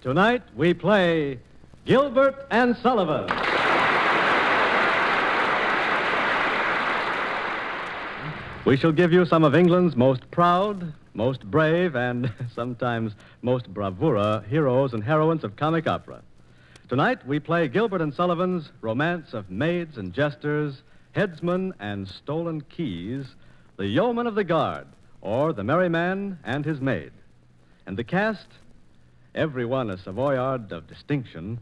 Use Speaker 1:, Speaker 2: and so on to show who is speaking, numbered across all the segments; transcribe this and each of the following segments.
Speaker 1: Tonight we play Gilbert and Sullivan. We shall give you some of England's most proud, most brave, and sometimes most bravura heroes and heroines of comic opera. Tonight we play Gilbert and Sullivan's romance of maids and jesters, headsmen and stolen keys, the yeoman of the guard, or the merry man and his maid. And the cast, everyone a Savoyard of distinction,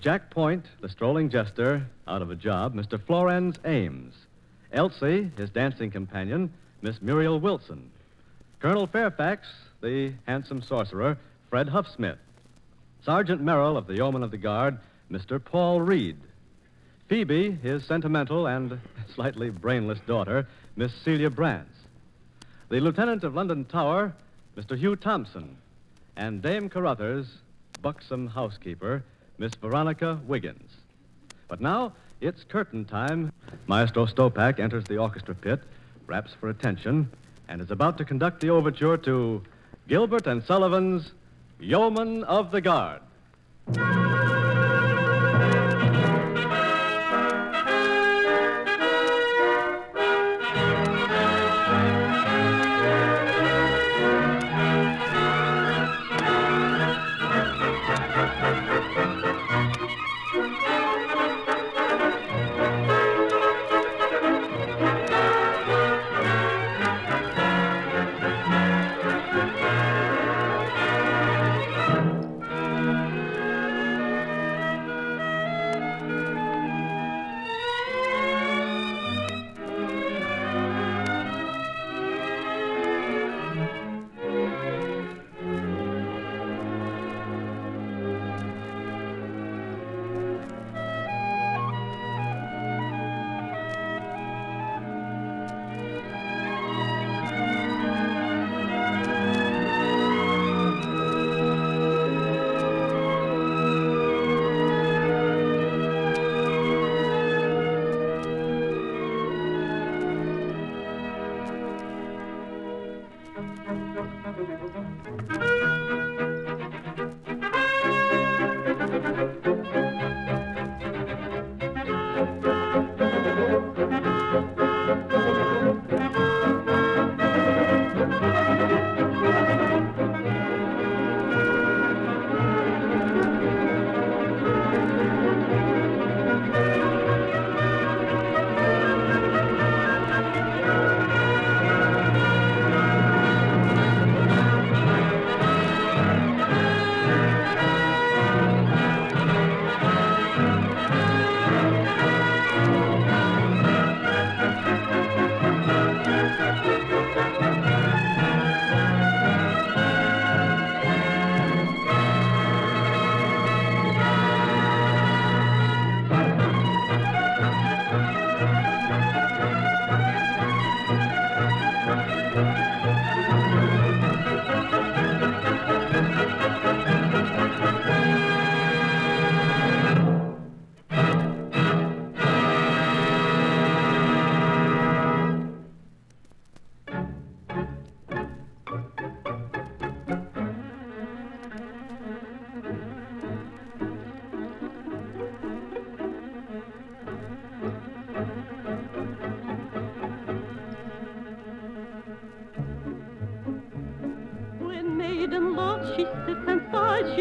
Speaker 1: Jack Point, the strolling jester, out of a job, Mr. Florenz Ames. Elsie, his dancing companion, Miss Muriel Wilson. Colonel Fairfax, the handsome sorcerer, Fred Huffsmith. Sergeant Meryll of the Yeoman of the Guard, Mr. Paul Reid. Phoebe, his sentimental and slightly brainless daughter, Miss Celia Brands. The Lieutenant of London Tower, Mr. Hugh Thompson. And Dame Carruthers, buxom housekeeper, Miss Veronica Wiggens. But now, it's curtain time. Maestro Stopak enters the orchestra pit, raps for attention, and is about to conduct the overture to Gilbert and Sullivan's Yeoman of the Guard.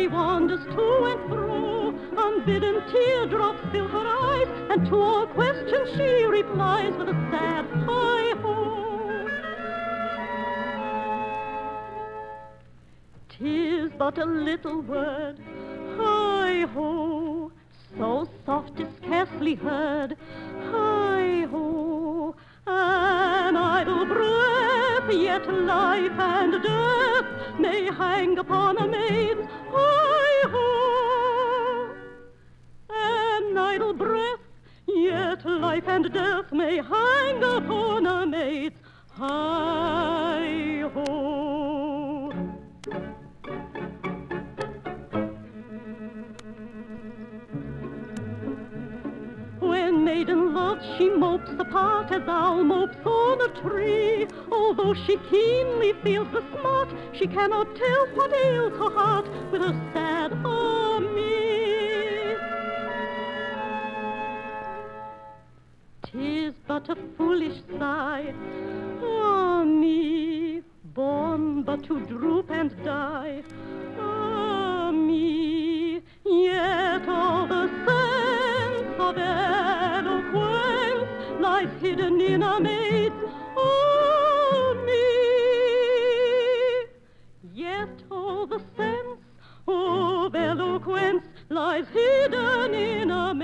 Speaker 2: She wanders to and fro. Unbidden teardrops fill her eyes, and to all questions she replies with a sad hi ho. Tis but a little word, hi ho, so soft is scarcely heard, hi ho, an idle breath, yet life and death may hang upon a maid's cannot tell what ails her heart? With her in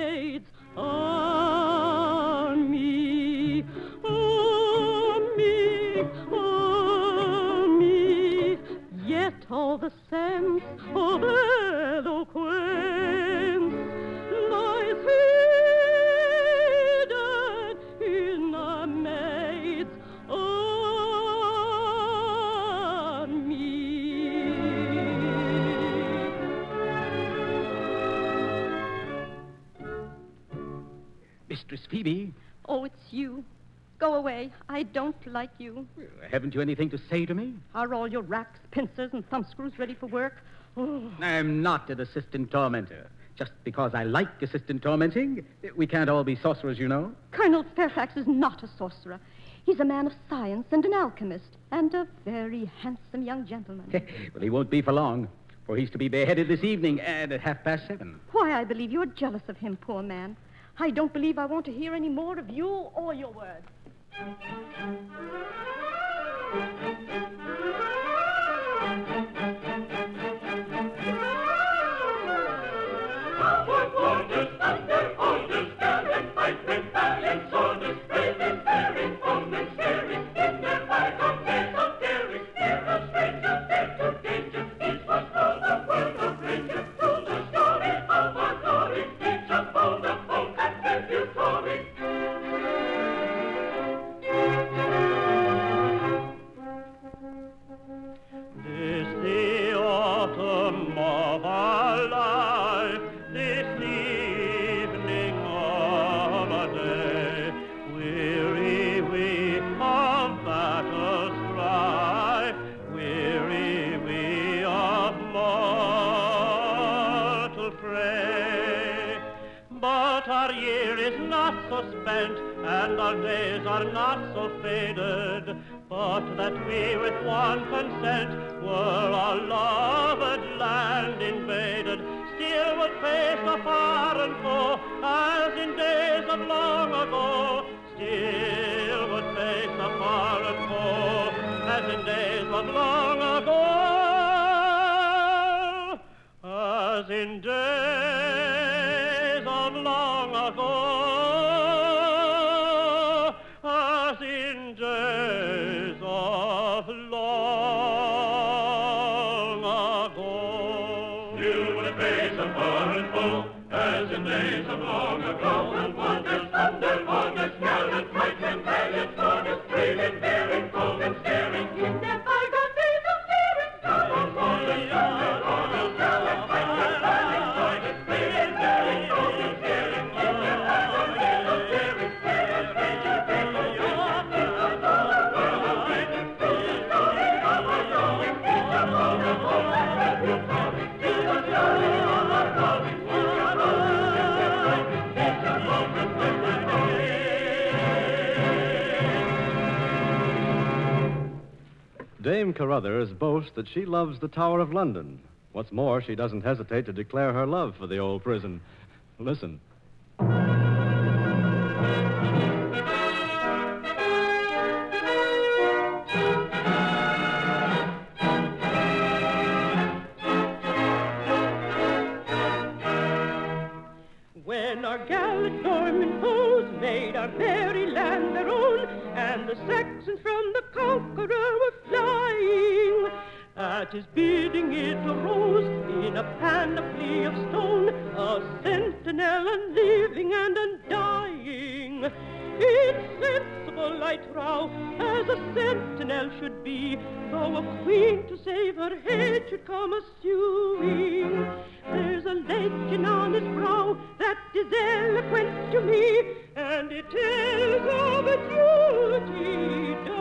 Speaker 2: like you.
Speaker 3: haven't you anything to say to me?
Speaker 2: Are all your racks, pincers, and thumbscrews ready for work? Oh,
Speaker 3: I'm not an assistant tormentor. Just because I like assistant tormenting, we can't all be sorcerers, you know.
Speaker 2: Colonel Fairfax is not a sorcerer. He's a man of science and an alchemist, and a very handsome young gentleman.
Speaker 3: well, he won't be for long, for he's to be beheaded this evening and at half past seven.
Speaker 2: Why, I believe you're jealous of him, poor man. I don't believe I want to hear any more of you or your words.
Speaker 4: Thank you. So spent, and our days are not so faded, but that we with one consent were our loved land invaded, still would face the foreign foe, as in days of long ago, still would face the foreign foe, as in days of long ago, as in days
Speaker 1: Dame Carruthers boasts that she loves the Tower of London. What's more, she doesn't hesitate to declare her love for the old prison. Listen.
Speaker 2: When our gallant Norman foes made our very land their own, and the Saxons from the conqueror were flying, at his bidding it arose in a panoply of stone, a sentinel living and undying. Insensible, I trow, as a sentinel should be, though a queen to save her head should come a-suing. There's a legend on his brow that is eloquent to me, and it tells of a duty done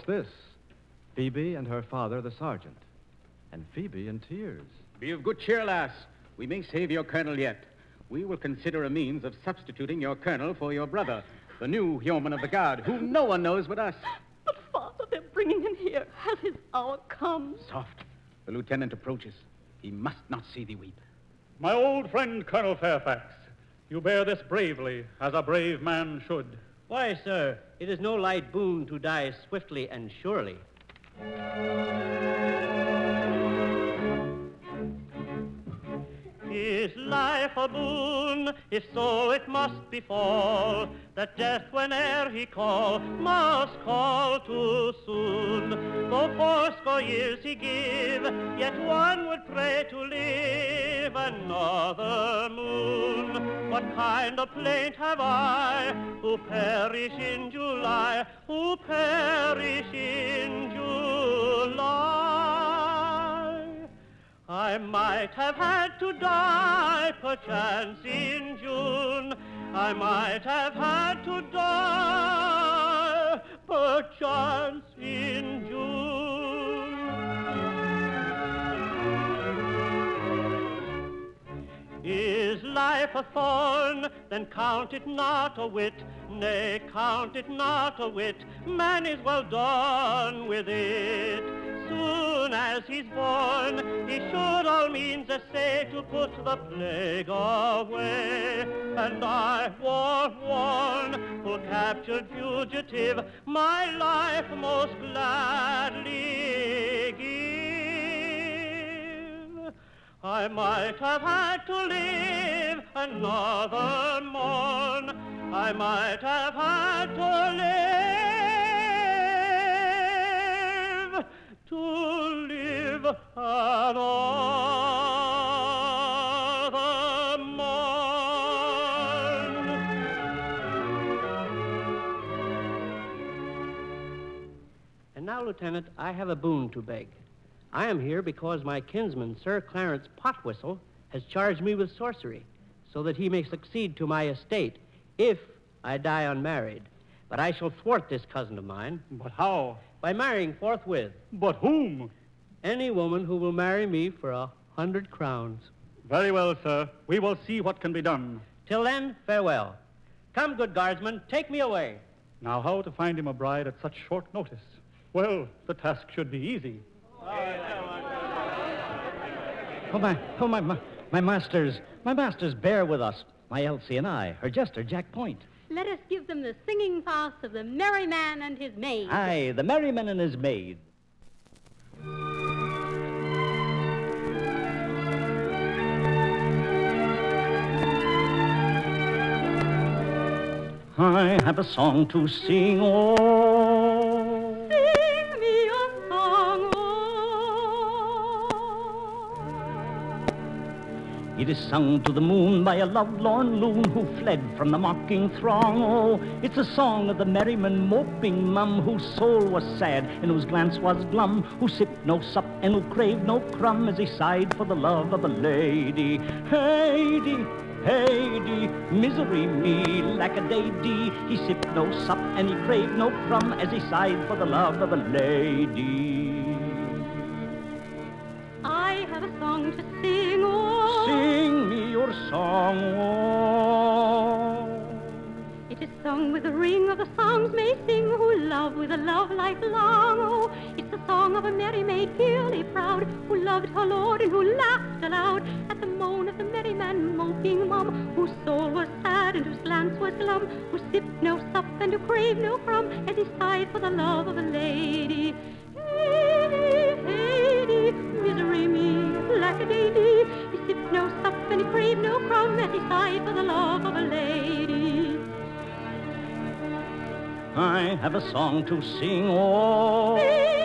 Speaker 1: what's this? Phoebe and her father, the sergeant. And Phoebe in tears.
Speaker 3: Be of good cheer, lass. We may save your colonel yet. We will consider a means of substituting your colonel for your brother, the new yeoman of the guard, whom no one knows but us.
Speaker 2: But, Father, they're bringing him here. Has his hour come?
Speaker 3: Soft. The lieutenant approaches. He must not see thee weep.
Speaker 5: My old friend, Colonel Fairfax, you bear this bravely, as a brave man should.
Speaker 6: Why, sir, it is no light boon to die swiftly and surely.
Speaker 4: Is life a boon? If so, it must befall that death, whene'er he call, must call too soon. Though fourscore years he give, yet one would pray to live another moon. What kind of plaint have I who perish in July, who perish in July? I might have had to die, perchance in June. I might have had to die, perchance in June. Is life a thorn? Then count it not a whit. Nay, count it not a whit. Man is well done with it. Soon as he's born, he should all means essay to put the plague away. And I, warn, warn, who captured fugitive, my life most gladly give. I might have had to live another morn. I might have had to live, to live another morn.
Speaker 6: And now, Lieutenant, I have a boon to beg. I am here because my kinsman, Sir Clarence Poltwhistle, has charged me with sorcery, so that he may succeed to my estate if I die unmarried. But I shall thwart this cousin of mine
Speaker 5: But how?
Speaker 6: by marrying forthwith
Speaker 5: But whom?
Speaker 6: any woman who will marry me for a hundred crowns.
Speaker 5: Very well, sir. We will see what can be done.
Speaker 6: Till then, farewell. Come, good guardsman, take me away.
Speaker 5: Now, how to find him a bride at such short notice? Well, the task should be easy.
Speaker 7: Oh, my, oh, my, my, my masters, my masters bear with us. My Elsie and I, her jester, Jack Point.
Speaker 8: Let us give them the singing farce of the merry man and his maid.
Speaker 7: Aye, the merryman and his maid. I have a song to sing, oh. It is sung to the moon by a lovelorn loon who fled from the mocking throng. Oh, it's a song of the merryman moping mum whose soul was sad and whose glance was glum, who sipped no sup and who craved no crumb as he sighed for the love of a lady. Heidi, Heidi, misery me, lack-a-day-dee. He sipped no sup and he craved no crumb as he sighed for the love of a lady.
Speaker 2: I have a song to sing,
Speaker 7: song. Oh.
Speaker 2: It is sung with the ring of the songs may sing who love with a love like long oh. It's the song of a merry maid dearly proud who loved her lord and who laughed aloud at the moan of the merry man moping mum whose soul was sad and whose glance was glum who sipped no sup and who craved no crumb as he sighed for the love of a lady. Hey, hey, hey, misery me, lackadaisy and he craved no crown as he sighed for the love of a lady.
Speaker 7: I have a song to sing, oh.
Speaker 2: Sing.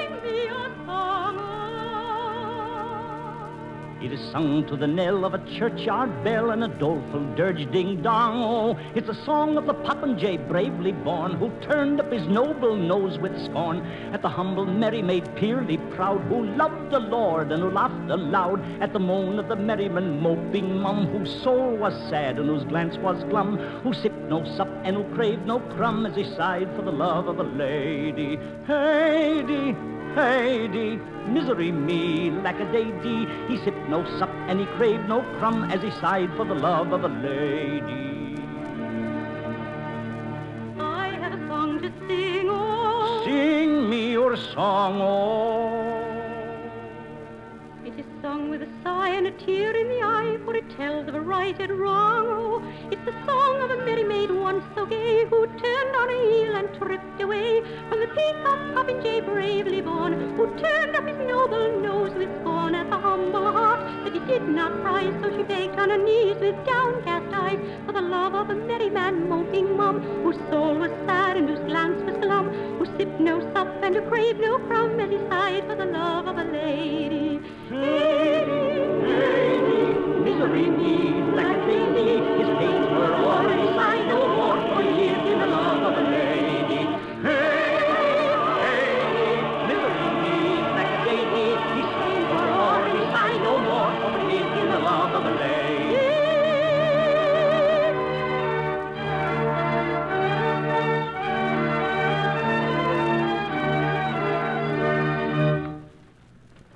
Speaker 7: It is sung to the knell of a churchyard bell and a doleful dirge ding dong. Oh, it's a song of the popinjay bravely born who turned up his noble nose with scorn at the humble merry maid purely proud who loved the Lord and who laughed aloud at the moan of the merryman moping mum whose soul was sad and whose glance was glum, who sipped no sup and who craved no crumb as he sighed for the love of a lady. Lady, hey dee, misery me, lack-a-day dee. He sipped no sup and he craved no crumb as he sighed for the love of a lady.
Speaker 2: I have a song to sing, oh.
Speaker 7: Sing me your song, oh
Speaker 2: his song with a sigh and a tear in the eye, for it tells of a right and wrong. Oh, it's the song of a merry maid once so gay, who turned on a heel and tripped away from the peacock popinjay Jay bravely born, who turned up his noble nose with scorn at the humble heart that he did not prize. So she begged on her knees with downcast eyes for the love of a merry man, moping mum, whose soul was sad and whose glance was glum, who sipped no sup and who craved no crumb as he sighed for the love of a lady.
Speaker 7: Misery me, his signed, for in the love of a lady. Hey, hey, misery me, his signed, for in the love of a lady.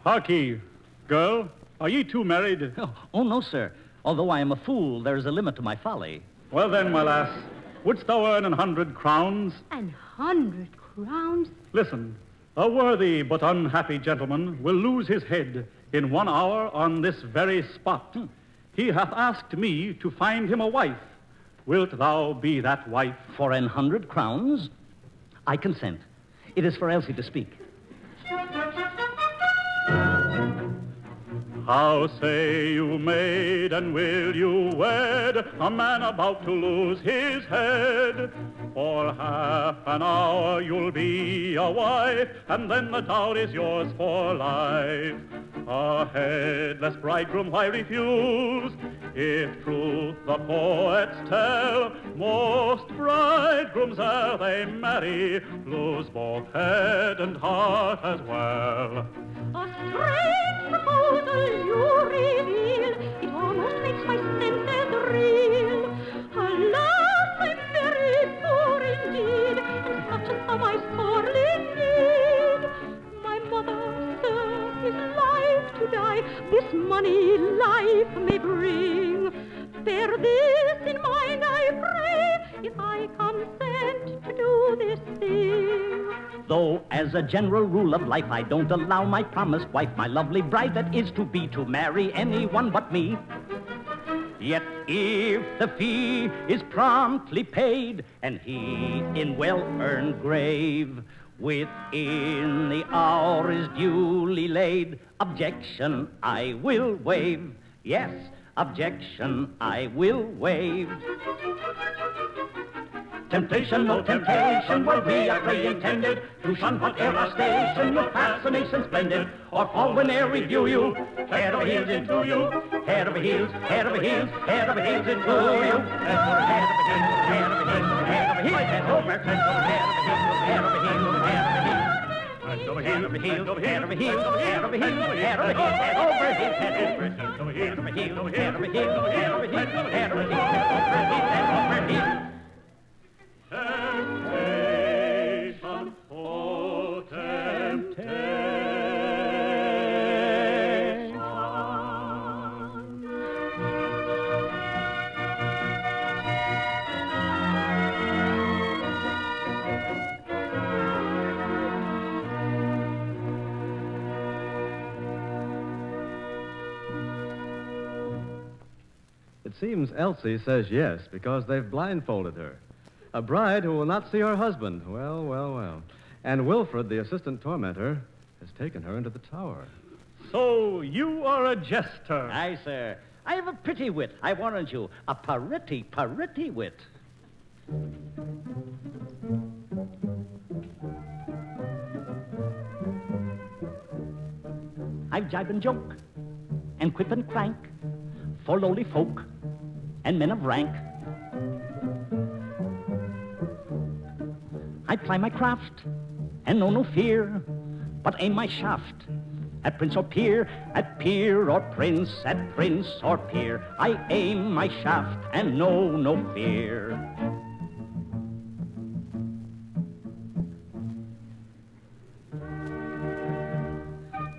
Speaker 5: Hockey. Girl, are ye two married?
Speaker 7: Oh, oh, no, sir. Although I am a fool, there is a limit to my folly.
Speaker 5: Well then, my lass, wouldst thou earn an hundred crowns?
Speaker 8: An hundred crowns?
Speaker 5: Listen, a worthy but unhappy gentleman will lose his head in one hour on this very spot. Hmm. He hath asked me to find him a wife. Wilt thou be that wife?
Speaker 7: For an hundred crowns? I consent. It is for Elsie to speak.
Speaker 5: How say you, maid, and will you wed a man about to lose his head? For half an hour you'll be a wife, and then the town is yours for life. A headless bridegroom, why refuse? If truth the poets tell, most bridegrooms ere they marry lose both head and heart as well.
Speaker 2: A strange proposal you reveal, it almost makes my senses reel. A love I'm very poor indeed, and such and some I sorely need. My mother, sir, is life to die, this money life may bring. Bear this in mind, I pray, if I consent to do this thing.
Speaker 7: Though, as a general rule of life, I don't allow my promised wife, my lovely bride that is to be, to marry anyone but me. Yet if the fee is promptly paid and he in well-earned grave within the hour is duly laid, objection I will waive. Yes, objection I will waive. Temptation, no temptation, will be a are intended To shun whatever station your fascination splendid Or fall whene'er we view you, head over heels into you Head over heels, head over heels, head over heels into you Head over heels, head over heels, head over heels, head over heels, head over heels, head over heels Head over heels, head over heels, head over heels, head over heels, head over heels, head over heels, head over heels, head over over over over over over over over over
Speaker 5: Temptation, oh, temptation.
Speaker 1: It seems Elsie says yes because they've blindfolded her. A bride who will not see her husband. Well, well, well. And Wilfred, the assistant tormentor, has taken her into the tower.
Speaker 5: So you are a jester.
Speaker 2: Aye, sir. I have a pretty wit, I warrant you. A pretty, pretty wit. I've jibe and joke, and quip and crank, for lowly folk and men of rank. I ply my craft, and know no fear, but aim my shaft at prince or peer, at peer or prince, at prince or peer. I aim my shaft and know no fear.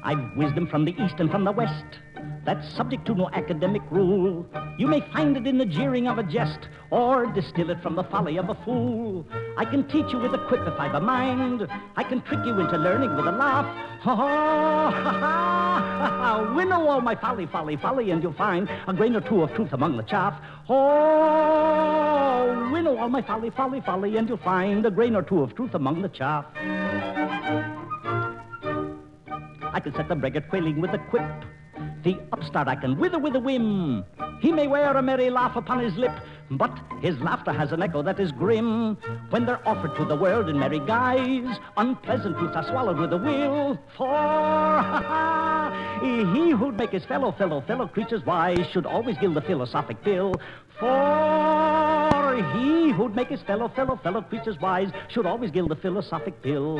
Speaker 2: I've wisdom from the east and from the west. That's subject to no academic rule. You may find it in the jeering of a jest, or distill it from the folly of a fool. I can teach you with a quip if I've a mind. I can trick you into learning with a laugh. Ha ha ha ha ha! Winnow all my folly, folly, folly, and you'll find a grain or two of truth among the chaff. Oh, winnow all my folly, folly, folly, and you'll find a grain or two of truth among the chaff. I can set the braggart quailing with a quip. The upstart I can wither with a whim. He may wear a merry laugh upon his lip, but his laughter has an echo that is grim. When they're offered to the world in merry guise, unpleasant truths are swallowed with a will. For ha, ha, he who'd make his fellow, fellow, fellow creatures wise should always gild the philosophic bill. For he who'd make his fellow, fellow, fellow creatures wise should always gild the philosophic bill.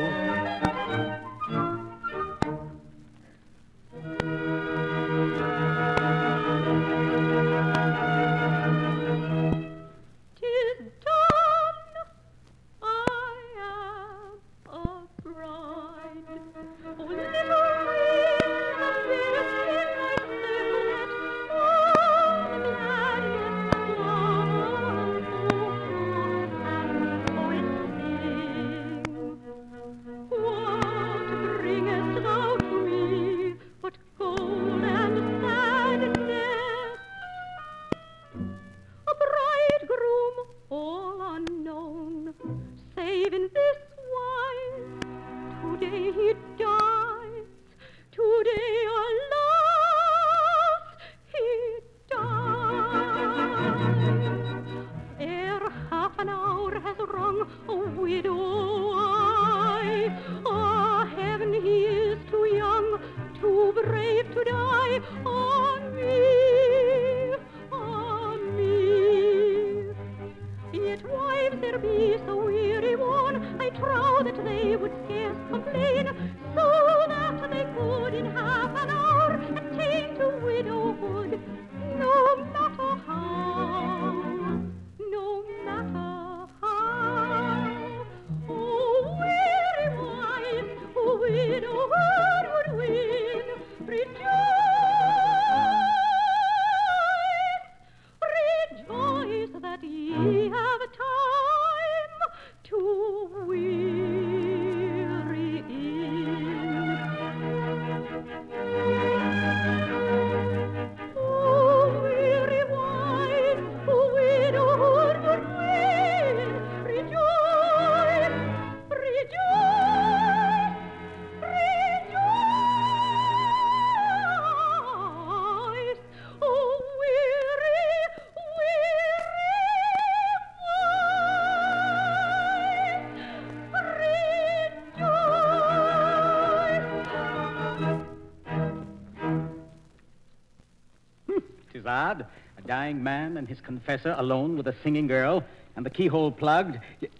Speaker 9: A
Speaker 3: dying man and his confessor alone with a singing girl, and the keyhole plugged.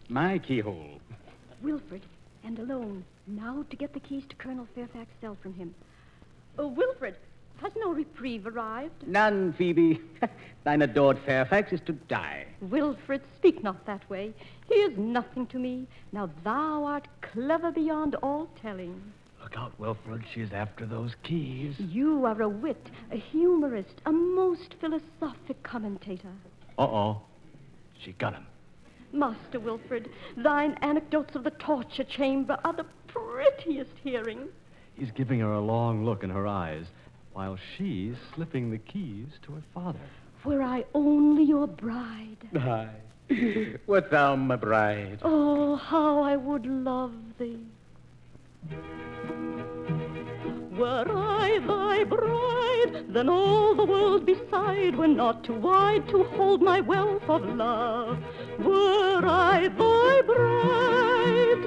Speaker 3: My keyhole.
Speaker 10: Wilfred, and alone. Now to get the keys to Colonel Fairfax's cell from him. Oh, Wilfred, has no reprieve arrived?
Speaker 3: None, Phoebe. Thine adored Fairfax is to die.
Speaker 10: Wilfred, speak not that way. He is nothing to me. Now thou art clever beyond all telling.
Speaker 11: Look out, Wilfred. She's after those keys.
Speaker 10: You are a wit, a humorist, a most philosophic commentator.
Speaker 11: Uh-oh. She got him.
Speaker 10: Master Wilfred, thine anecdotes of the torture chamber are the prettiest hearing.
Speaker 1: He's giving her a long look in her eyes while she's slipping the keys to her father.
Speaker 10: Were I only your bride.
Speaker 3: Aye. Wert thou my bride?
Speaker 10: Oh, how I would love thee.
Speaker 2: Were I thy bride, then all the world beside were not too wide to hold my wealth of love. Were I thy bride,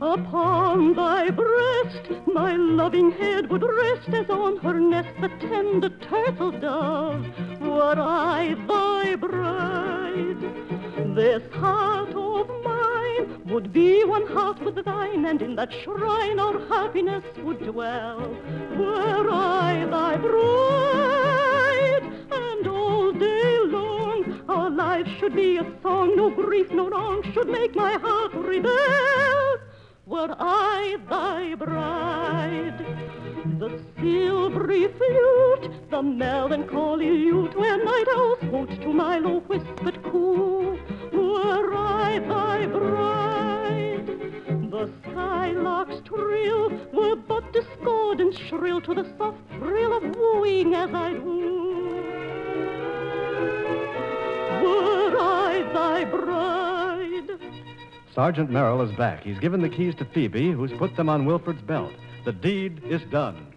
Speaker 2: upon thy breast my loving head would rest as on her nest the tender turtle dove. Were I thy bride, this heart of mine would be one heart with thine, and in that shrine our happiness would dwell. Were I thy bride, and all day long our life should be a song, no grief, no wrong should make my heart rebel. Were I thy bride, the silvery flute, the melancholy lute, where night owls hoot to my low whispered coo. Trill were but discordant shrill to the soft thrill of wooing as I'd
Speaker 1: Sergeant Meryll is back. He's given the keys to Phoebe, who's put them on Wilfred's belt. The deed is done.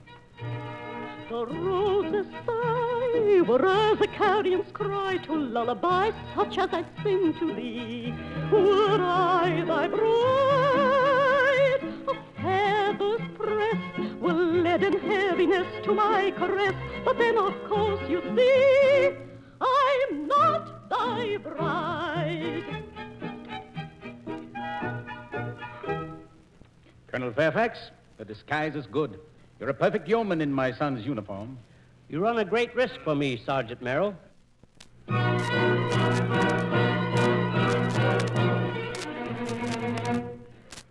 Speaker 2: The roses sigh, were as a carrion's cry to lullaby such as I sing to thee. Were I thy bride, a feather's press were leaden heaviness to my caress. But then, of course, you see, I'm not thy bride.
Speaker 3: Colonel Fairfax, the disguise is good. You're a perfect yeoman in my son's uniform.
Speaker 6: You run a great risk for me, Sergeant Meryll.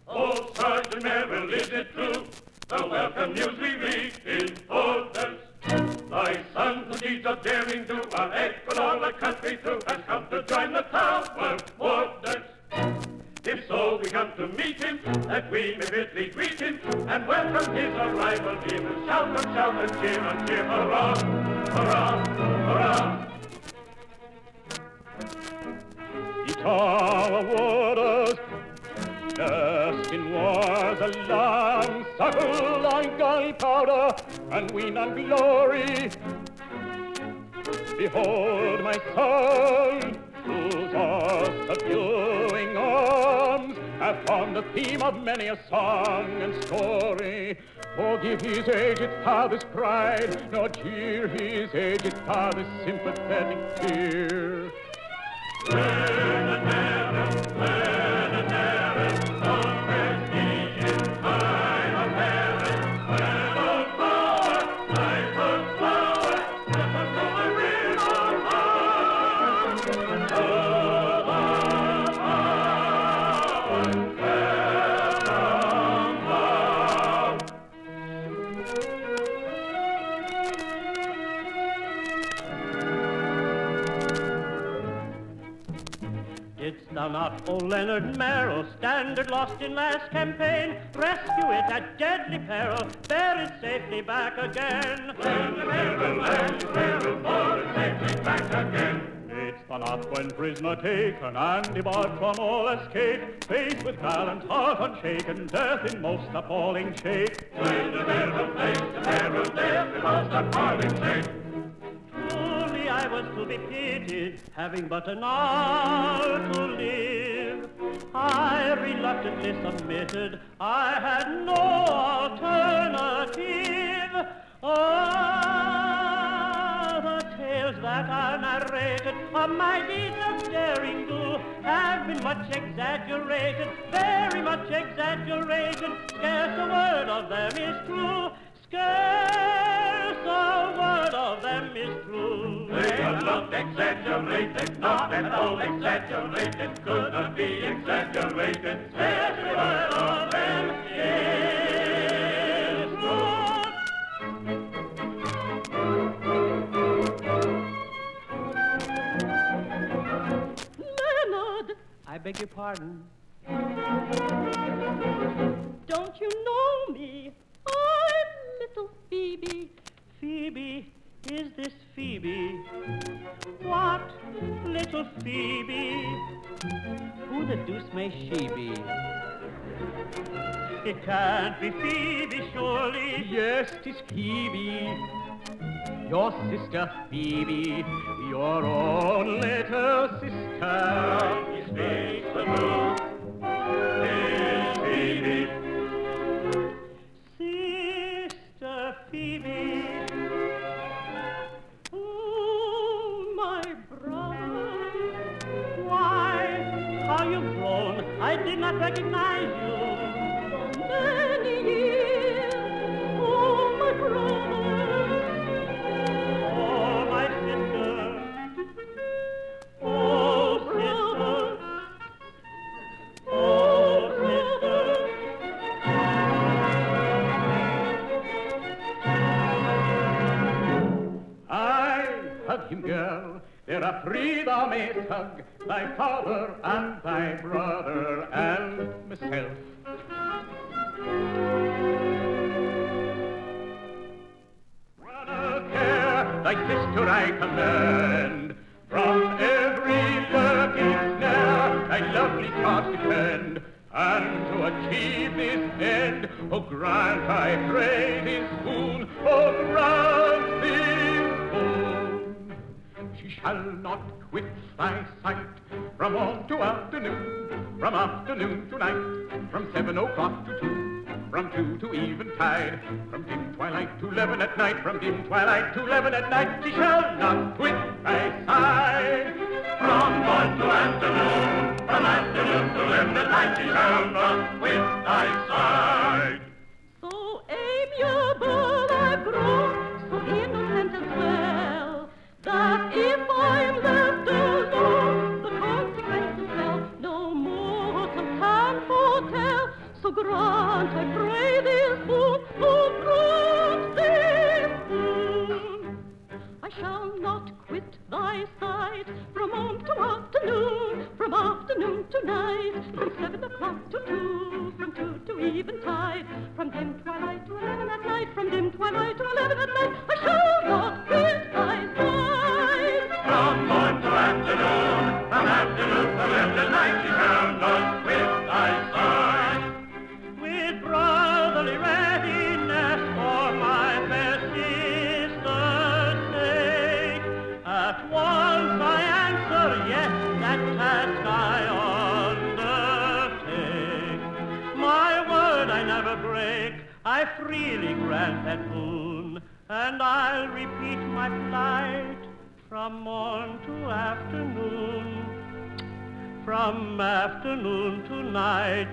Speaker 5: Oh, Sergeant Meryll, is it true? The welcome news we read in orders. Thy son, whose deeds of daring do are echoed all the country through, has come to join the tower warders. If so, we come to meet him, that we may fitly greet him, and welcome his arrival, give a shout and shout and cheer and cheer, hurrah, hurrah, hurrah. Warders, Nursed in wars a long suckle on gunpowder and ween on glory. Behold my son, whose all subduing arms have formed the theme of many a song and story. Forgive his aged father's pride, nor jeer his aged father's sympathetic tear.
Speaker 4: Leonard Meryll, standard lost in last campaign, rescue it at deadly peril, bear it safely back again?
Speaker 5: Leonard Meryll, Leonard Meryll, bore it safely back again. Didst thou not, when prisoner taken and debarred from all escape, face with gallant heart unshaken, death in most appalling shape? Leonard Meryll, Leonard Meryll, death in most appalling shape.
Speaker 4: Truly I was to be pitied, having but an hour to live. I reluctantly submitted, I had no alternative. Ah, the tales that are narrated of my deeds of daring do have been much exaggerated, very much exaggerated. Scarce a word of them is true. Scarce a word
Speaker 5: exaggerated, not at all exaggerated, could not be exaggerated. Every word of them is true.
Speaker 2: Leonard,
Speaker 6: I beg your pardon.
Speaker 2: don't you know me? I'm little Phoebe.
Speaker 4: Phoebe, Is this Phoebe? What little Phoebe? Who the deuce may she be? It can't be Phoebe, surely.
Speaker 3: Yes, 'tis Phoebe. Your sister Phoebe, your own little sister.
Speaker 5: The truth.
Speaker 4: Did not recognize you.
Speaker 2: Many years, oh, my brother.
Speaker 4: Oh, my sister. Oh, sister. Oh, sister.
Speaker 3: I hug him, girl. Three thou mayst hug, thy father and thy brother and myself. A care, thy sister I commend. From every lurking snare, thy lovely cause defend. And to achieve this end, oh grant I pray this boon, oh grant shall not quit thy sight from morn to afternoon, from afternoon to night, from seven o'clock to two, from two to eventide, from dim twilight to eleven at night, from dim twilight to eleven at night. She shall not quit thy side.
Speaker 5: From morn to afternoon, from afternoon to eleven at night, she shall not quit thy side.
Speaker 2: Grant, I pray this boon, oh grant this boon. I shall not quit thy side from morn to afternoon, from afternoon to night, from seven o'clock to two, from two to eventide, from dim twilight to eleven at night, from dim twilight to eleven at night. I shall not quit thy side.
Speaker 5: From morn to afternoon, from afternoon to eleven at night, she shall not quit thy side.
Speaker 4: Brotherly readiness for my fair sister's sake. At once I answer yes, that task I undertake. My word I never break, I freely grant that boon, and I'll repeat my plight from morn to afternoon, from afternoon to night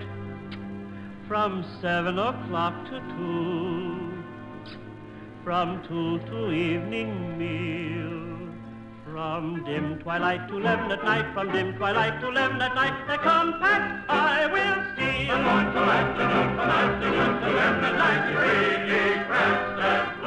Speaker 4: from seven o'clock to two, from two to evening meal, from dim twilight to eleven at night, from dim twilight to eleven at night, the compact I will steal.
Speaker 5: From morn to afternoon, from afternoon to eleven at night, she freely grants that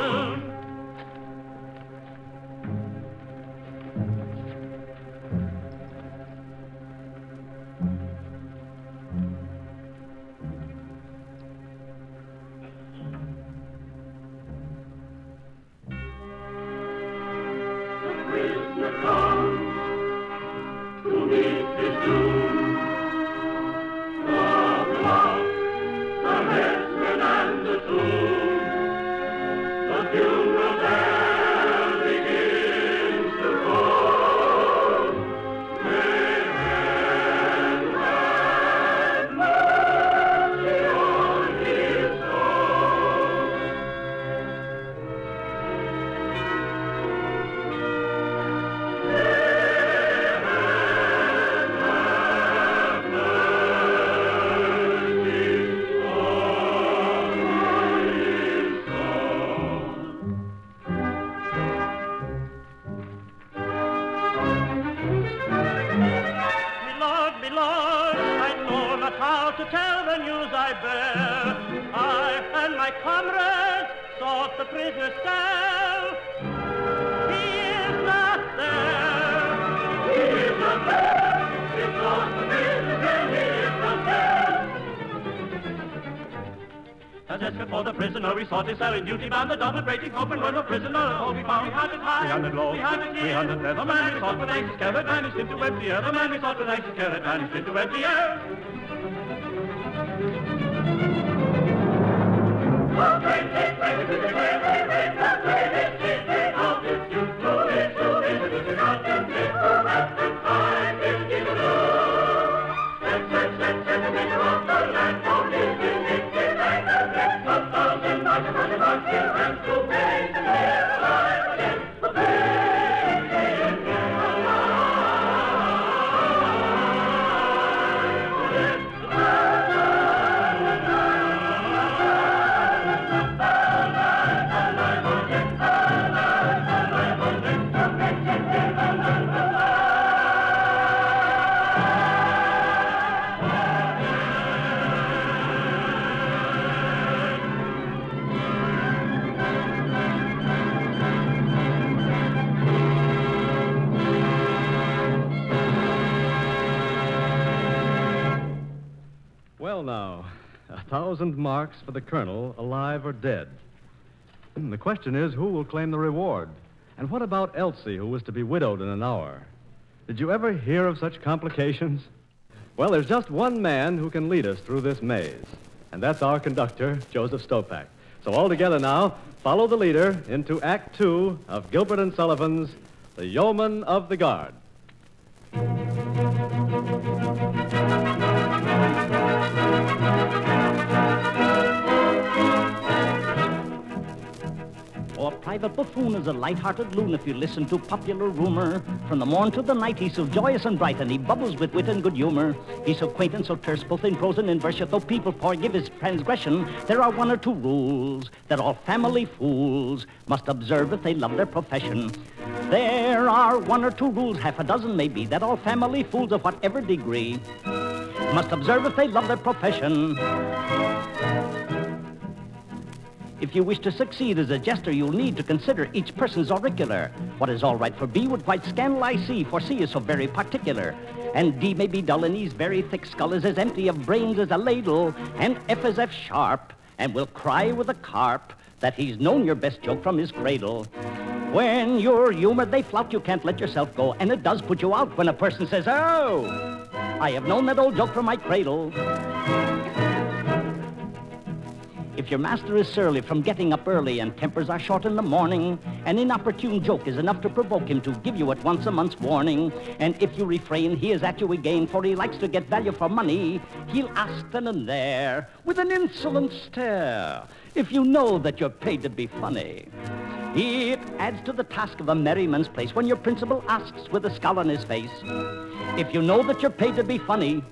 Speaker 4: cell in duty bound, the double breaking open when the prisoner. Oh, we found it high.
Speaker 5: It low.
Speaker 4: It near.
Speaker 5: We had.
Speaker 4: The man we sought with anxious care vanished into empty air. The man we sought with anxious care vanished into empty air.
Speaker 1: For the colonel, alive or dead. Hmm, The question is, who will claim the reward? And what about Elsie, who was to be widowed in an hour? Did you ever hear of such complications? Well, there's just one man who can lead us through this maze, and that's our conductor, Joseph Stopak. So, all together now, follow the leader into Act Two of Gilbert and Sullivan's The Yeoman of the Guard.
Speaker 7: Or Private Buffoon is a light-hearted loon if you listen to popular rumor. From the morn to the night, he's so joyous and bright, and he bubbles with wit and good humor. He's so quaint and so terse, both in prose and in verse, yet though people forgive his transgression, there are one or two rules that all family fools must observe if they love their profession. There are one or two rules, half a dozen maybe, that all family fools of whatever degree must observe if they love their profession. If you wish to succeed as a jester, you'll need to consider each person's auricular. What is all right for B would quite scandalize C, for C is so very particular. And D may be dull, and E's very thick skull is as empty of brains as a ladle. And F is F sharp, and will cry with a carp that he's known your best joke from his cradle. When you're humored, they flout, you can't let yourself go, and it does put you out when a person says, Oh, I have known that old joke from my cradle. If your master is surly from getting up early and tempers are short in the morning, an inopportune joke is enough to provoke him to give you at once a month's warning. And if you refrain, he is at you again, for he likes to get value for money. He'll ask then and there, with an insolent stare, if you know that you're paid to be funny. It adds to the task of a merryman's place when your principal asks with a scowl on his face, if you know that you're paid to be funny.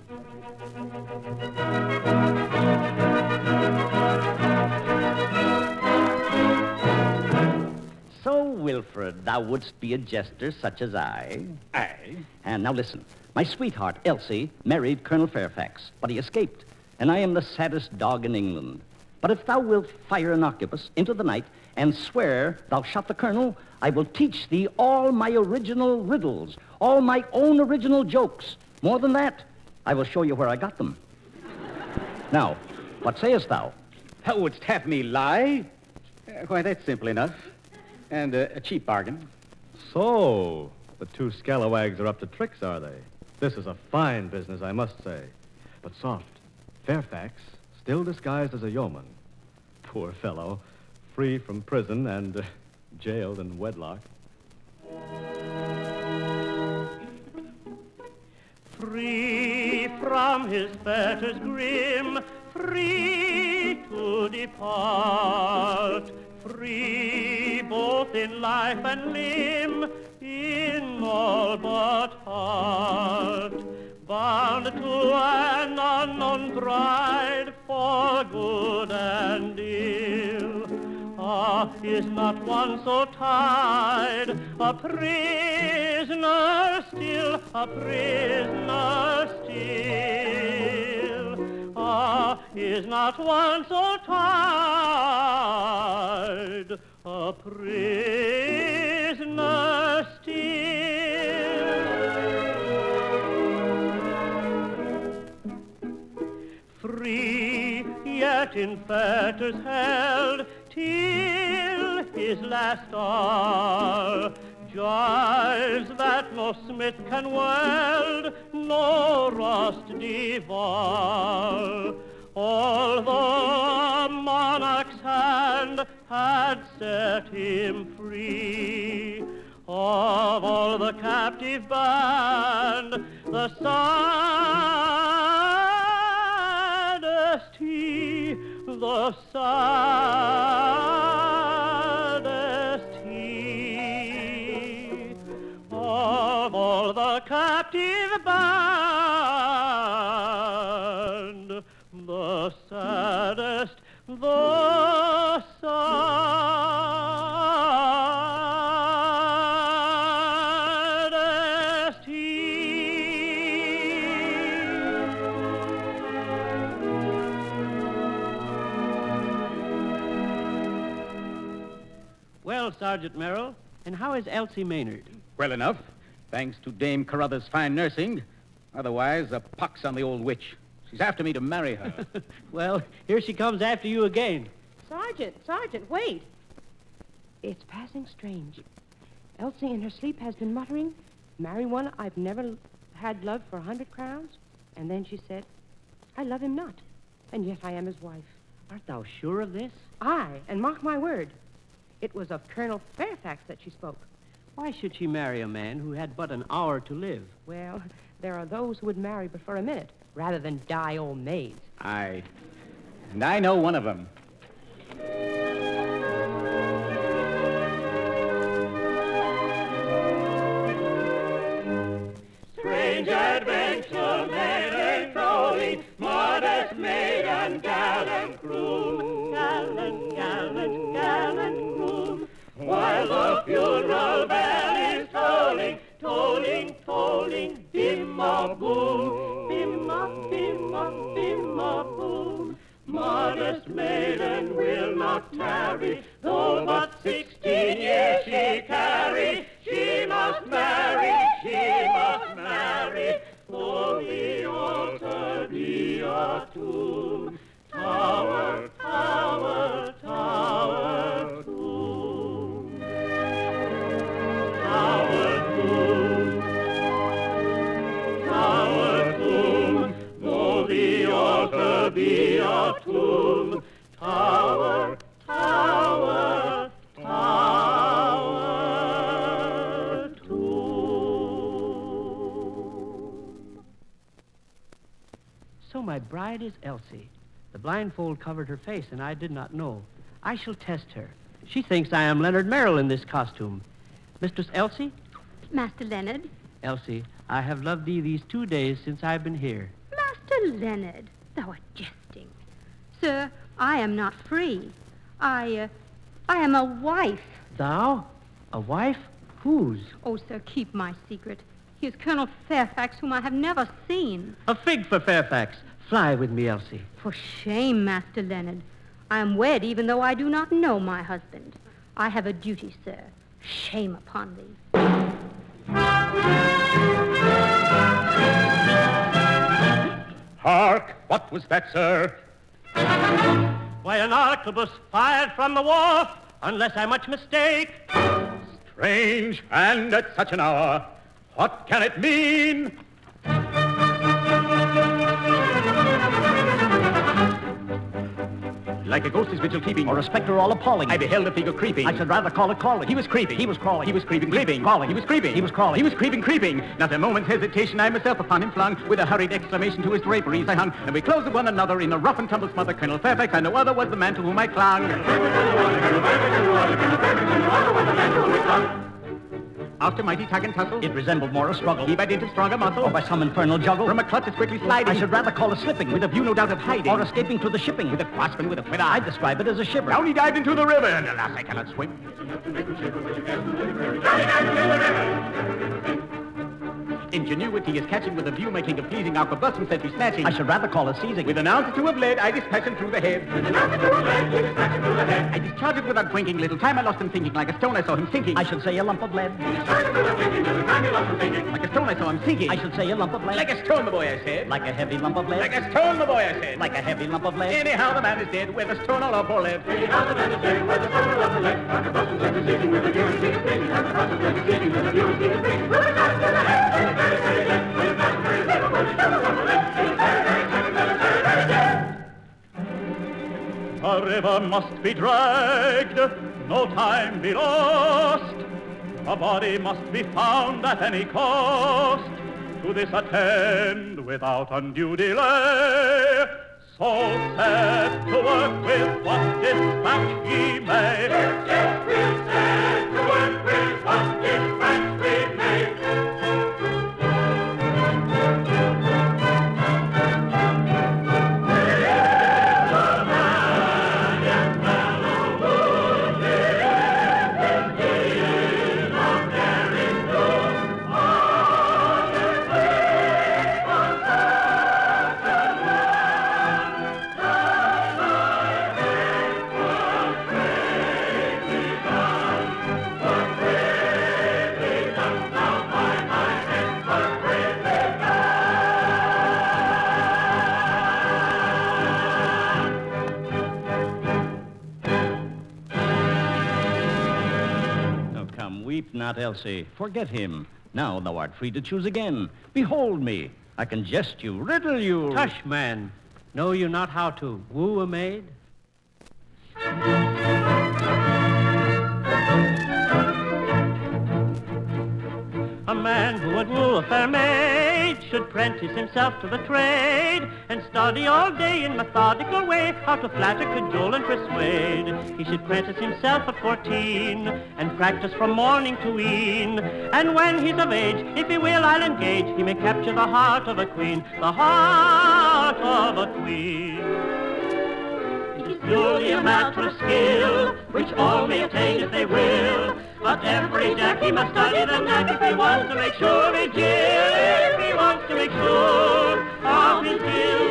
Speaker 7: So, Wilfred, thou wouldst be a jester such as I.
Speaker 5: Aye.
Speaker 7: And now listen. My sweetheart, Elsie, married Colonel Fairfax, but he escaped, and I am the saddest dog in England. But if thou wilt fire an arquebus into the night and swear thou shot the colonel, I will teach thee all my original riddles, all my own original jokes. More than that, I will show you where I got them. Now, what sayest thou?
Speaker 12: Thou wouldst have me lie? Uh, why, that's simple enough. And uh, a cheap bargain.
Speaker 1: So, the two scalawags are up to tricks, are they? This is a fine business, I must say. But soft. Fairfax, still disguised as a yeoman. Poor fellow, free from prison and uh, jailed in wedlock.
Speaker 4: Free from his fetters grim, free to depart, free both in life and limb, in all but heart, bound to an unknown bride for good and ill. Ah, is not one so tied, a prisoner still, a prisoner still? Is not one so tired, a prisoner still? Free, yet in fetters held till his last hour. Giles that no smith can weld, no rust devour. Although a monarch's hand had set him free, of all the captive band, the saddest he, the saddest
Speaker 13: Sergeant Meryll, and how is Elsie Maynard?
Speaker 3: Well enough, thanks to Dame Carruthers' fine nursing. Otherwise, a pox on the old witch. She's after me to marry her.
Speaker 13: Well, here she comes after you again.
Speaker 14: Sergeant, Sergeant, wait. It's passing strange. Elsie in her sleep has been muttering, marry one I've never had love for a hundred crowns. And then she said, I love him not, and yet I am his wife.
Speaker 13: Art thou sure of this?
Speaker 14: Aye, and mark my word. It was of Colonel Fairfax that she spoke.
Speaker 13: Why should she marry a man who had but an hour to live?
Speaker 14: Well, there are those who would marry but for a minute, rather than die old maids.
Speaker 3: Aye. And I know one of them.
Speaker 4: Funeral bell is tolling, tolling, tolling, bim a boom, bim a, bim a, bim a boom. Modest maiden will not tarry, though but sixteen years she carry. She must marry, she must marry, for the altar be a tomb. Tower, be a tomb. Tower, tower, tower, tomb.
Speaker 13: So my bride is Elsie. The blindfold covered her face, and I did not know. I shall test her. She thinks I am Leonard Meryll in this costume. Mistress Elsie?
Speaker 2: Master Leonard.
Speaker 13: Elsie, I have loved thee these two days since I've been here.
Speaker 2: Master Leonard, thou art jesting. Sir, I am not free. I, uh, I am a wife.
Speaker 13: Thou? A wife? Whose?
Speaker 2: Oh, sir, keep my secret. He is Colonel Fairfax, whom I have never seen.
Speaker 13: A fig for Fairfax. Fly with me, Elsie.
Speaker 2: For shame, Master Leonard. I am wed even though I do not know my husband. I have a duty, sir. Shame upon thee.
Speaker 15: Hark! What was that, sir?
Speaker 4: Why, an arquebus fired from the wharf, unless I much mistake.
Speaker 15: Strange, and at such an hour. What can it mean?
Speaker 3: Like a ghost is vigil keeping.
Speaker 7: Or a spectre all appalling.
Speaker 3: I beheld a figure creeping.
Speaker 7: I should rather call it crawling.
Speaker 3: He was creeping.
Speaker 7: He was crawling.
Speaker 3: He was creeping, creeping.
Speaker 7: crawling.
Speaker 3: He was creeping.
Speaker 7: He was crawling.
Speaker 3: He was creeping, creeping. Not a moment's hesitation, I myself upon him flung. With a hurried exclamation to his draperies I hung. And we closed with one another in a rough and tumble smother. Colonel Fairfax, and no other was the man to whom I clung. After mighty tug and tussle,
Speaker 7: It resembled more a struggle.
Speaker 3: he by dint of stronger muscle,
Speaker 7: Or by some infernal juggle.
Speaker 3: from a clutch as quickly sliding.
Speaker 7: I should rather call it slipping.
Speaker 3: with a view no doubt of hiding.
Speaker 7: Or escaping through the shipping.
Speaker 3: with a and with a flitter.
Speaker 7: I describe it as a shiver.
Speaker 3: Down he dived into the river, and alas, I cannot swim.
Speaker 12: Ingenuity is catching with a view making a pleasing arquebus and sentry snatching.
Speaker 7: I should rather call it seizing.
Speaker 12: With an ounce or two of lead, I dispatch him through the head. With an ounce or two of lead, I dispatch him through the head. I discharge it without blinking. Little time I lost him thinking. Like a stone I saw him sinking.
Speaker 7: I should say a lump of lead.
Speaker 12: Like a stone I saw him sinking.
Speaker 7: I should say a lump of lead.
Speaker 12: Like a stone, the boy, I said.
Speaker 7: Like a heavy lump of lead.
Speaker 12: Like a stone, the boy, I said.
Speaker 7: Like a heavy lump of lead.
Speaker 12: Anyhow, the man is dead, whether stone or lump or lead.
Speaker 3: Anyhow, the man is dead, whether stone or lump or lead. Arquebus and sentry seizing with a view and seeking stinging. Arquebus and sentry seizing with a view and seeking stinging. With a gun to the head, with a very, very dead. With a gun very dead, with a stone or lump or lead. A
Speaker 5: river must be dragged, no time be lost. A body must be found at any cost. To this attend without undue delay. So set to work with what dispatch ye may.
Speaker 3: Yes, yes, we'll set to work with what dispatch we may.
Speaker 7: Not, Elsie. Forget him. Now thou art free to choose again. Behold me. I can jest you, riddle you.
Speaker 6: Tush, man. Know you not how to woo a maid?
Speaker 4: A man who would woo a fair maid should prentice himself to the trade and study all day in methodical way how to flatter, cajole, and persuade. He should prentice himself at fourteen and practice from morning to e'en. And when he's of age, if he will, I'll engage, he may capture the heart of a queen, the heart of a queen. It is purely a matter of skill, which all may attain if they will. But every Jackie must study the knack if he wants to make sure he Jill, if he wants to make sure of his Jill.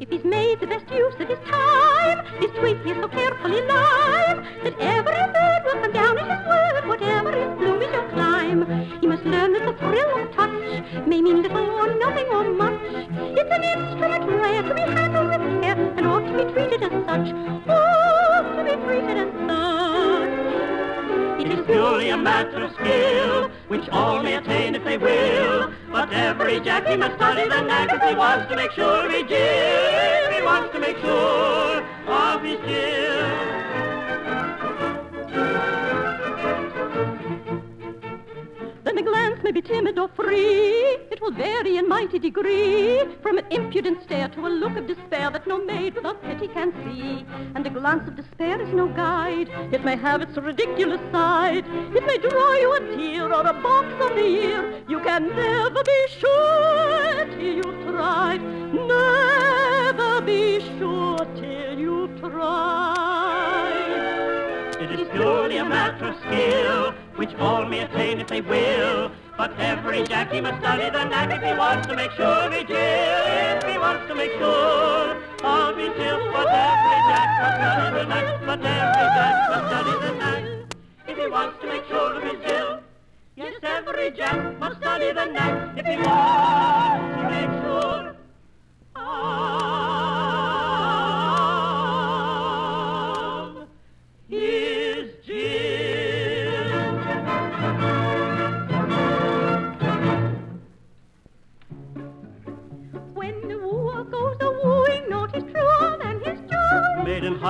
Speaker 2: If he's made the best use of his time, his tweet is so carefully live that every bird will come down at his word, whatever his bloom he shall climb. He the thrill of touch may mean little or nothing or much. It's an instrument rare to be handled with care and ought to be treated as such. Ought to be treated as such.
Speaker 4: It is purely a matter of skill, which all may attain if they will. But every Jackie must study the knack if he wants to make sure he Jill, if he wants to make sure of his Jill.
Speaker 2: A glance may be timid or free. It will vary in mighty degree. From an impudent stare to a look of despair that no maid without pity can see. And a glance of despair is no guide. It may have its ridiculous side. It may draw you a tear or a box on the ear. You can never be sure till you've tried. Never be sure till you've tried.
Speaker 4: It is purely a matter of skill, which all may attain if they will. But every Jackie must study the knack if he wants to make sure he Jill, if he wants to make sure of his Jill. But every Jack must study the knack, but every Jack must study the knack if he wants to make sure of his Jill. Yes, every Jack must study the knack if he wants to make sure of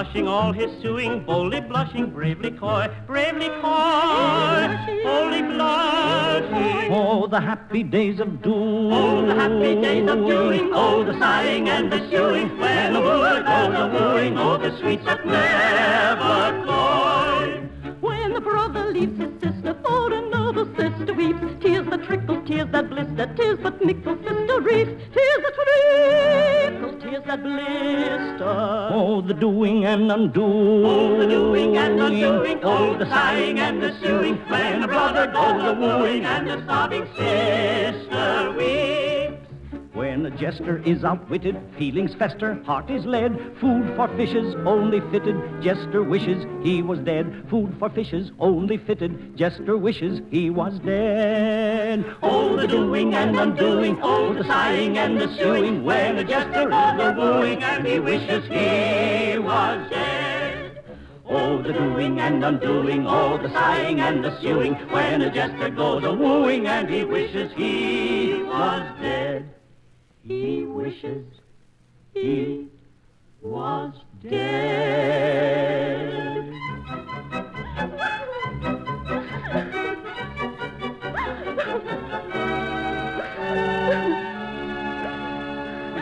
Speaker 4: hushing all his suing, boldly blushing, bravely coy, bravely coy, boldly blushing.
Speaker 7: Oh, the happy days of doing.
Speaker 4: Oh, the happy days of doing, oh, the sighing and the suing, when the wooer goes a wooing, oh, the sweets that never cloy.
Speaker 2: When the brother leaves his sister for sister weeps, tears that trickle, tears that blister, tears but mickle sister reaps, tears that trickle,
Speaker 4: tears that blister.
Speaker 7: Oh, the doing and undoing.
Speaker 4: Oh, the doing and undoing. Oh, the sighing and the suing. When a brother goes a wooing and the sobbing sister weeps.
Speaker 7: When a jester is outwitted, feelings fester, heart is lead. Food for fishes only fitted, jester wishes he was dead. Food for fishes only fitted, jester wishes he was dead.
Speaker 4: Oh, the doing and undoing, oh, the sighing and the suing, when a jester is a wooing and he wishes he was dead.
Speaker 7: Oh, the doing and undoing, oh, the sighing and the suing, when a jester goes a wooing and he wishes he was dead. He wishes he was dead.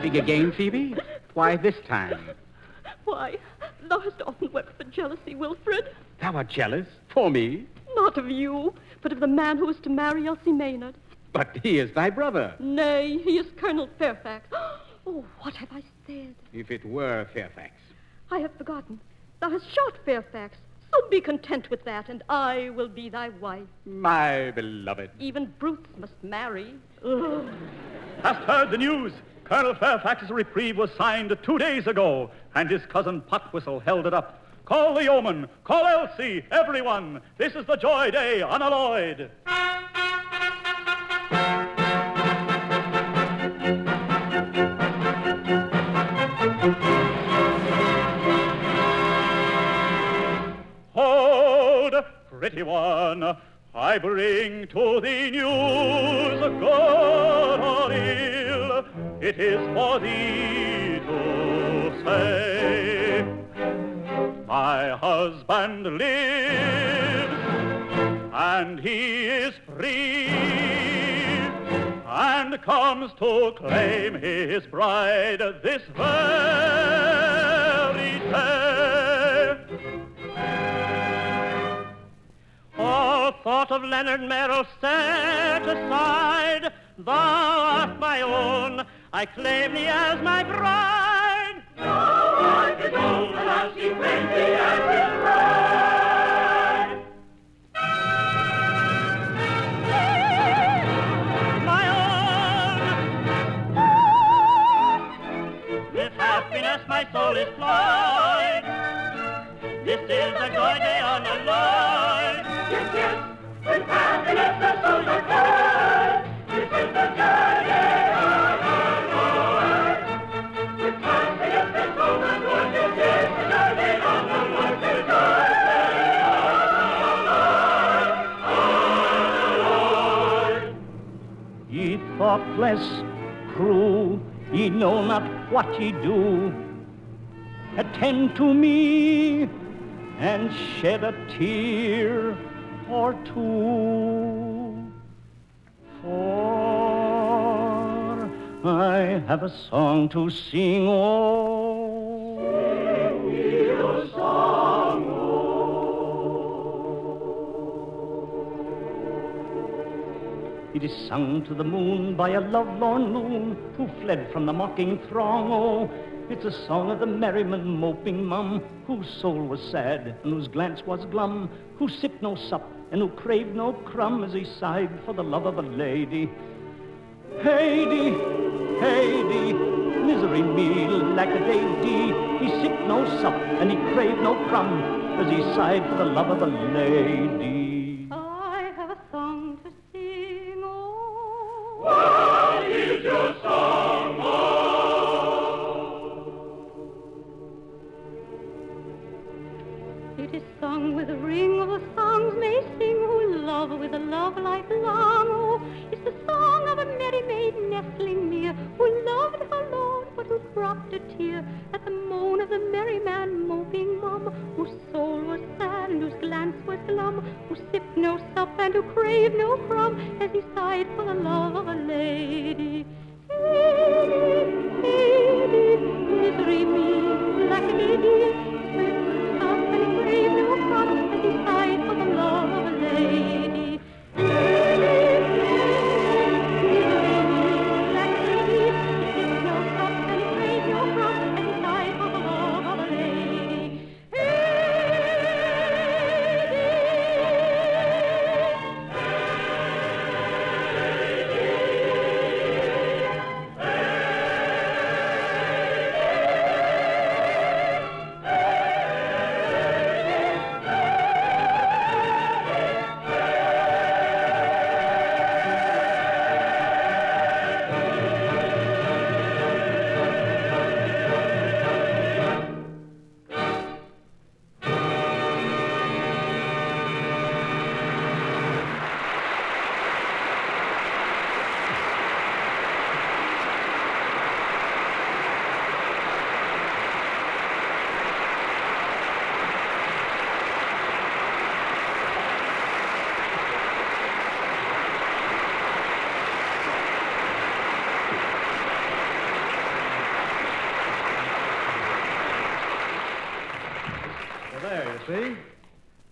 Speaker 3: Big again, Phoebe? Why this time?
Speaker 10: Why, thou hast often wept for jealousy, Wilfred.
Speaker 3: Thou art jealous? For me?
Speaker 10: Not of you, but of the man who is to marry Elsie Maynard.
Speaker 3: But he is thy brother.
Speaker 10: Nay, he is Colonel Fairfax. Oh, what have I said?
Speaker 3: If it were Fairfax.
Speaker 10: I have forgotten. Thou hast shot Fairfax. So be content with that, and I will be thy wife.
Speaker 3: My beloved.
Speaker 10: Even brutes must marry. Ugh.
Speaker 5: Hast heard the news? Colonel Fairfax's reprieve was signed two days ago, and his cousin Poltwhistle held it up. Call the yeoman, call Elsie, everyone. This is the joy day unalloyed. Pretty one, I bring to thee news, good or ill, it is for thee to say. My husband lives, and he is free, and comes to claim his bride this very day.
Speaker 4: All thought of Leonard Meryll set aside. Thou art my own. I claim thee as my bride. Thou art his own, and I claim thee as his bride. My own. With happiness my soul is cloyed. This is a joy day unalloyed. Yes, yes,
Speaker 7: thoughtless crew, ye know not what ye do. Attend to me and shed a tear or two. For I have a song to sing, oh. Sing me a song, It is sung to the moon by a lovelorn loon who fled from the mocking throng. Oh, it's a song of the merryman moping mum whose soul was sad and whose glance was glum, who sipped no sup and who craved no crumb as he sighed for the love of a lady. Heidi, Heidi, misery meal like a lady. He sipped no sup and he craved no crumb as he sighed for the love of a lady.
Speaker 2: I have a song to sing, oh.
Speaker 16: What is your
Speaker 2: It is sung with a ring of the songs may sing who love with a love lifelong. Oh, it's the song of a merry maid nestling near who loved her lord but who dropped a tear at the moan of the merry man moping mum whose soul was sad and whose glance was glum who sipped no sup and who craved no crumb as he sighed for the love of a lady.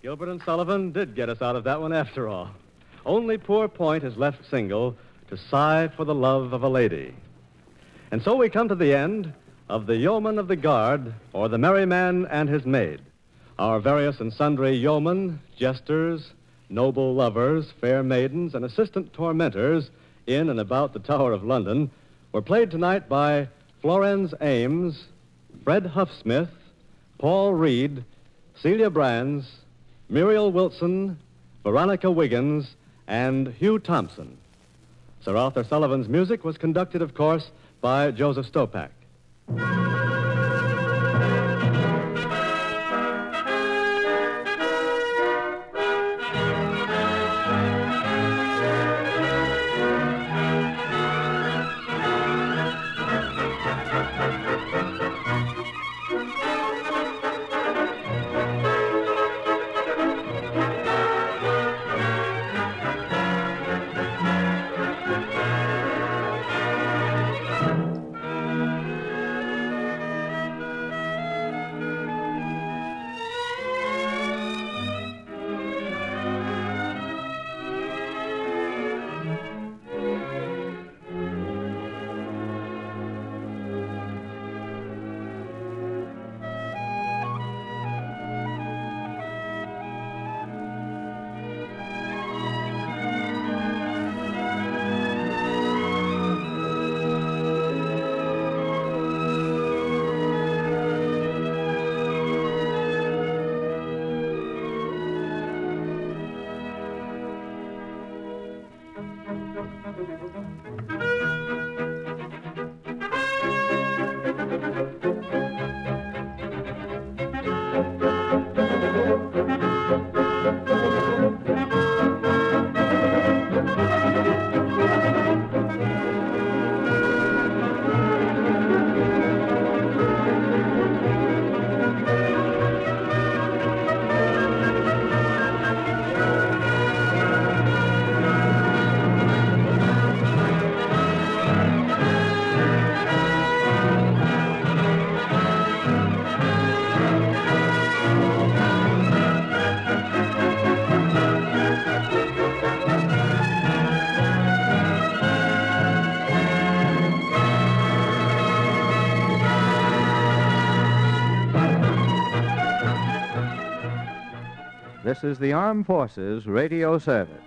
Speaker 1: Gilbert and Sullivan did get us out of that one after all. Only poor Point is left single to sigh for the love of a lady. And so we come to the end of the Yeoman of the Guard, or the Merry Man and His Maid. Our various and sundry yeomen, jesters, noble lovers, fair maidens, and assistant tormentors in and about the Tower of London were played tonight by Florenz Ames, Fred Huffsmith, Paul Reid, Celia Brands, Muriel Wilson, Veronica Wiggens, and Hugh Thompson. Sir Arthur Sullivan's music was conducted, of course, by Joseph Stopak.
Speaker 17: This is the Armed Forces Radio Service.